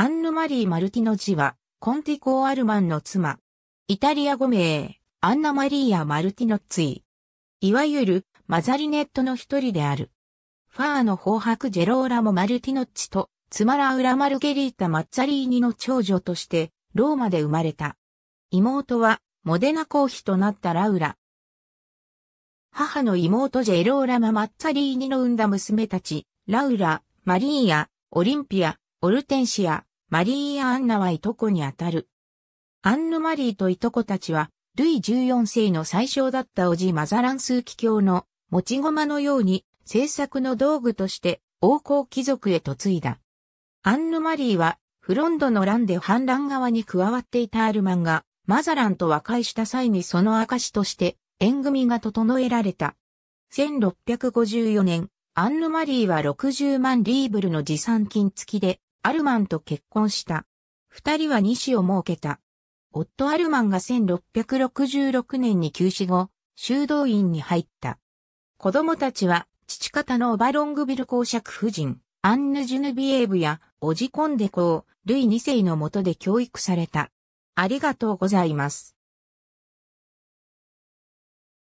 アンヌ・マリー・マルティノジは、コンティコー・アルマンの妻。イタリア語名、アンナ・マリーア・マルティノッツィ。いわゆる、マザリネットの一人である。ファーの方白ジェローラモ・マルティノッチと、妻ラウラ・マルゲリータ・マッツァリーニの長女として、ローマで生まれた。妹は、モデナ公妃となったラウラ。母の妹ジェローラマ・マッツァリーニの産んだ娘たち、ラウラ、マリーヤ、オリンピア、オルテンシア、マリーア・アンナはいとこにあたる。アンヌ・マリーといとこたちは、ルイ14世の最小だったおじマザランスーキ教の持ち駒のように制作の道具として王侯貴族へ嫁いだ。アンヌ・マリーはフロンドの乱で反乱側に加わっていたアルマンがマザランと和解した際にその証として縁組が整えられた。1654年、アンヌ・マリーは60万リーブルの持参金付きでアルマンと結婚した。二人は二子を設けた。オット・アルマンが1666年に急死後、修道院に入った。子供たちは、父方のオバロングビル公爵夫人、アンヌ・ジュヌビエーブや、オジコンデ公、ルイ二世の下で教育された。ありがとうございます。